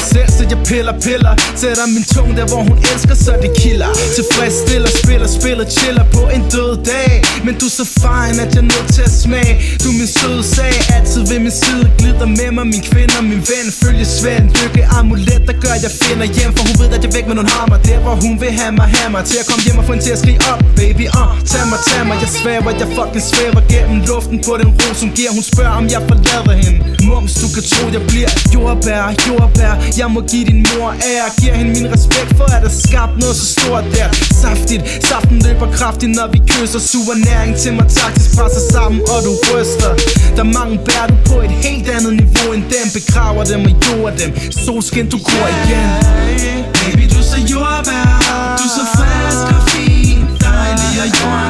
mig selv, så jeg piller piller. Sætter min tung der, hvor hun elsker, så det kilder. Tilfredsstiller, spiller, spiller, chiller på en død dag. Men du er så fine, at jeg er nødt til at smage. Du er min søde sag, altid ved min side. Glider med mig, min kvinde og min ven. Følge Svend, dykke amulet, der gør, jeg finder hjem. For hun ved, at jeg er væk, men hun har mig Der, hvor hun vil have mig, have mig. Til at komme hjem og få hende til at skrige op. Baby, uh, tag mig, tag mig. Jeg svæver, jeg fucking svæver gennem luften På den ro, som giver. Hun spørger, om jeg forlader hende. Mums, du kan tro, jeg bliver jordbær, jordbær. Jeg må give din mor ære Giver hende min respekt for, at der er skabt noget så stort der. Saftigt, saften løber kraftigt, når vi kysser. Suger næring til mig, taktisk presser sammen, og du ryster. Der er mange bær, du på et helt andet niveau end dem. Begraver dem og jorder dem. Solskin, du går igen. Baby, du så jordbær. Du så frisk og fin. Dejlig og jordnær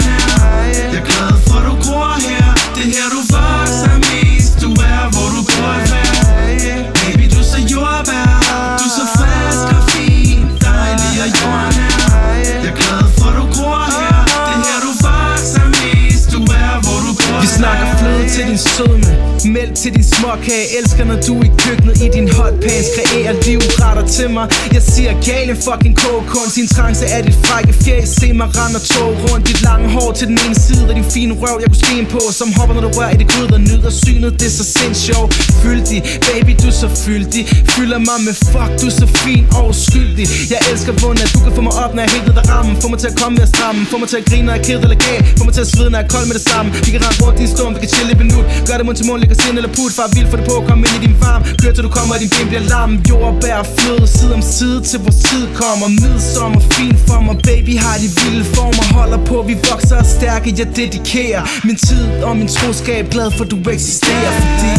sødme Mælk til din småkage Elsker når du er i køkkenet i din hotpants. Kreerer livretter til mig. Jeg siger gale fucking kokon Din trance er dit frække fjæs. Se mig rende og tog rundt. Dit lange hår til den ene side af din fine røv. Jeg kunne sten på Som hopper når du rører i det gryd Og nyder synet. Det er så sindsjovt Fyldig. Baby du er så fyldig. Fylder mig med fuck. Du er så fin og skyldig Jeg elsker vunden at du kan få mig op Når jeg helt ned ad rammen Få mig til at komme med at stramme. Få mig til at grine når jeg er ked eller gal Få mig til at svede når jeg er kold med det samme. Vi kan rende rundt i en storm. Vi kan chille et minut. Gør det mund til mund Lægger sind eller put Far vild for det på Kom ind i din farm. Kør til du kommer Og din ben bliver lam. Jordbær bærer fløde Side om side til vores tid kommer. Midsommer fin for mig Baby har de vilde former. Holder på vi vokser og stærke Jeg dedikerer. Min tid og min troskab Glad for du eksisterer. Fordi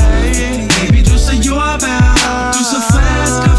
Baby du er så jordbær. Du er så frisk